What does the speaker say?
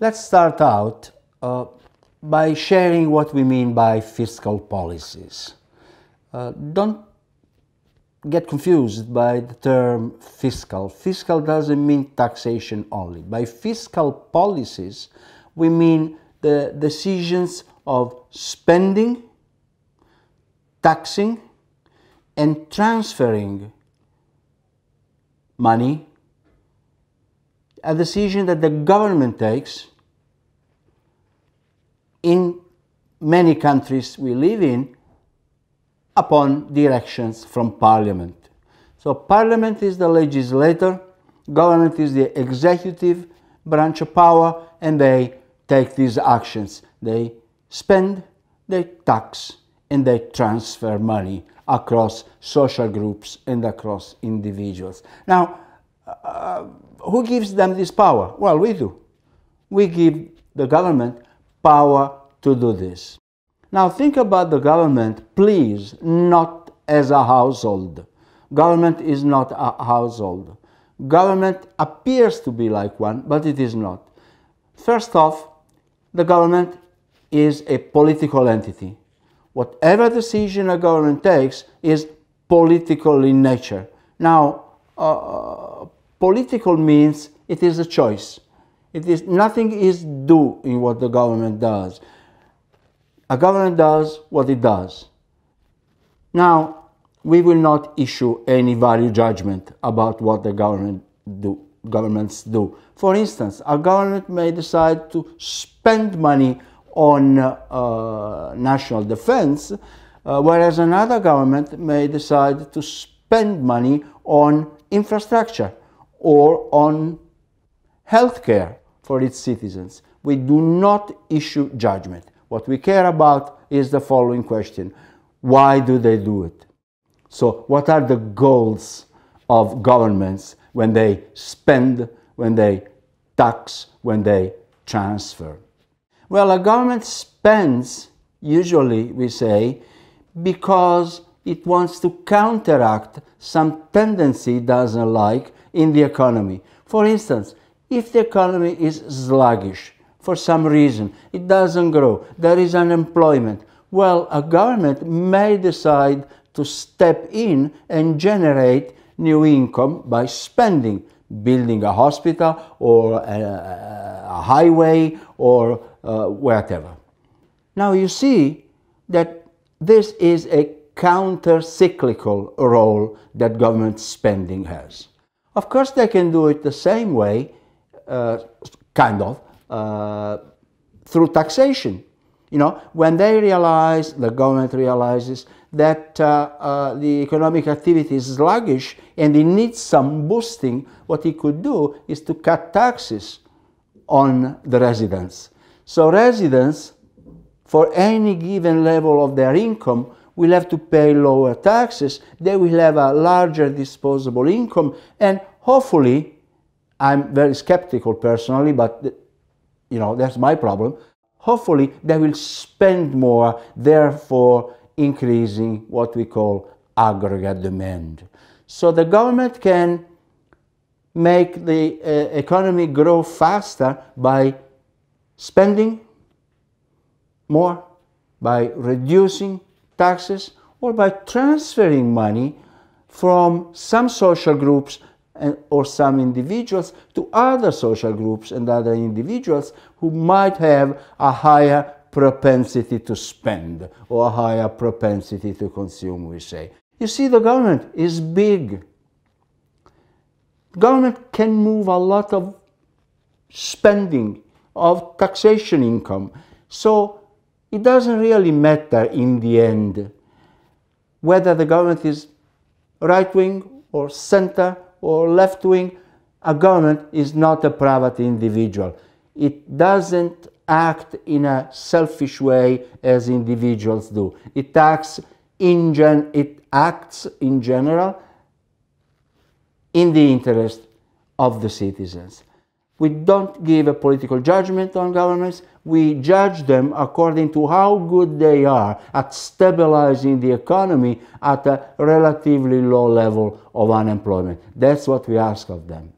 Let's start out uh, by sharing what we mean by fiscal policies. Uh, don't get confused by the term fiscal. Fiscal doesn't mean taxation only. By fiscal policies, we mean the decisions of spending, taxing, and transferring money a decision that the government takes in many countries we live in upon directions from parliament. So parliament is the legislator, government is the executive branch of power and they take these actions. They spend, they tax and they transfer money across social groups and across individuals. Now, uh, who gives them this power? Well, we do. We give the government power to do this. Now think about the government, please, not as a household. Government is not a household. Government appears to be like one, but it is not. First off, the government is a political entity. Whatever decision a government takes is political in nature. Now, uh, Political means it is a choice. It is, nothing is due in what the government does. A government does what it does. Now, we will not issue any value judgment about what the government do, governments do. For instance, a government may decide to spend money on uh, national defense, uh, whereas another government may decide to spend money on infrastructure or on healthcare for its citizens. We do not issue judgment. What we care about is the following question. Why do they do it? So what are the goals of governments when they spend, when they tax, when they transfer? Well, a government spends, usually we say, because it wants to counteract some tendency it doesn't like in the economy. For instance, if the economy is sluggish for some reason, it doesn't grow, there is unemployment, well, a government may decide to step in and generate new income by spending, building a hospital or a, a highway or uh, whatever. Now you see that this is a counter-cyclical role that government spending has. Of course, they can do it the same way, uh, kind of, uh, through taxation. You know, when they realize, the government realizes that uh, uh, the economic activity is sluggish and it needs some boosting, what he could do is to cut taxes on the residents. So residents, for any given level of their income, will have to pay lower taxes, they will have a larger disposable income, and hopefully, I'm very skeptical personally, but you know, that's my problem. Hopefully, they will spend more, therefore increasing what we call aggregate demand. So the government can make the uh, economy grow faster by spending more, by reducing taxes or by transferring money from some social groups and, or some individuals to other social groups and other individuals who might have a higher propensity to spend or a higher propensity to consume, we say. You see, the government is big. Government can move a lot of spending, of taxation income. So it doesn't really matter in the end whether the government is right wing or center or left wing. A government is not a private individual. It doesn't act in a selfish way as individuals do. It acts in, gen it acts in general in the interest of the citizens. We don't give a political judgment on governments. We judge them according to how good they are at stabilizing the economy at a relatively low level of unemployment. That's what we ask of them.